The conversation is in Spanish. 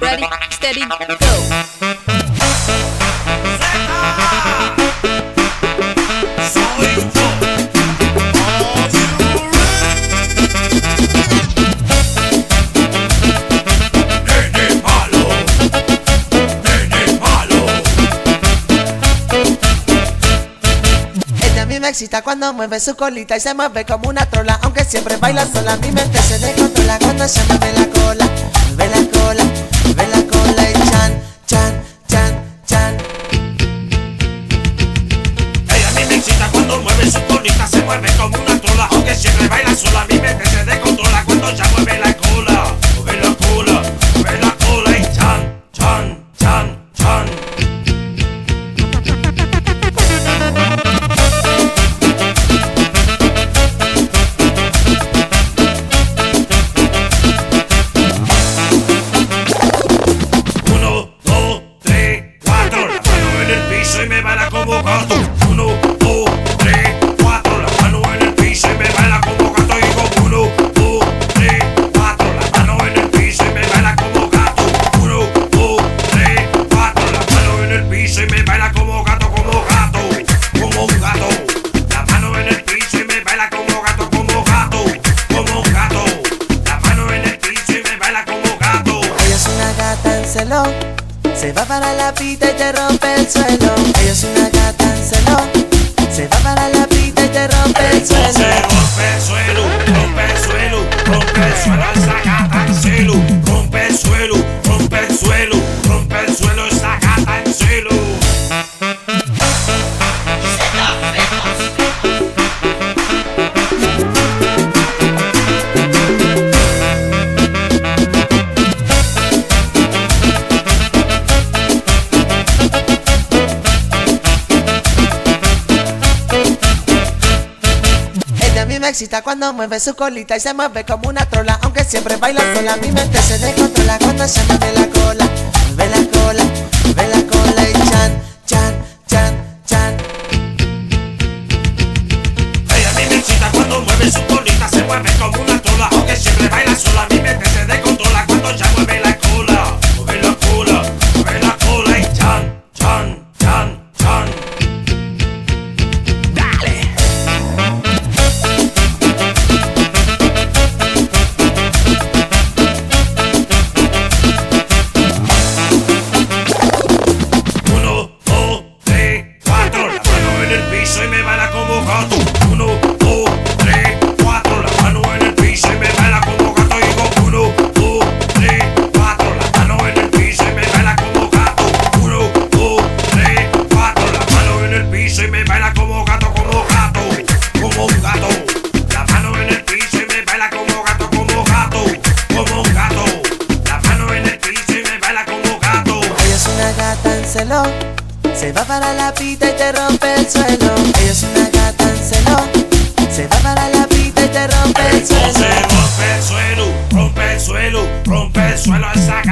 Ready, steady, go. Me excita cuando mueve su colita y se mueve como una trola, aunque siempre baila sola. Mi mente se descontrola cuando se la cola, mueve la cola, mueve la cola se va para la pita y te rompe el suelo. Ella es una gata en celo, se va para la pita y te rompe el suelo. rompe el suelo, rompe el suelo, rompe el suelo, esa gata en celo, rompe el suelo, cuando mueve su colita y se mueve como una trola, aunque siempre baila sola. Mi mente se descontrola cuando se mueve la cola, mueve la cola, mueve la cola y chan, chan, chan, chan. Me excita cuando mueve su colita, se mueve como como gato, como gato, como un gato. La mano en el piso y me baila como gato, como gato, como un gato. La mano en el piso y me baila como gato. Ella es una gata en celo, se va para la pita y te rompe el suelo. Ella es una gata en celo, se va para la pita y te rompe el suelo. rompe el suelo, rompe el suelo, rompe el suelo, esa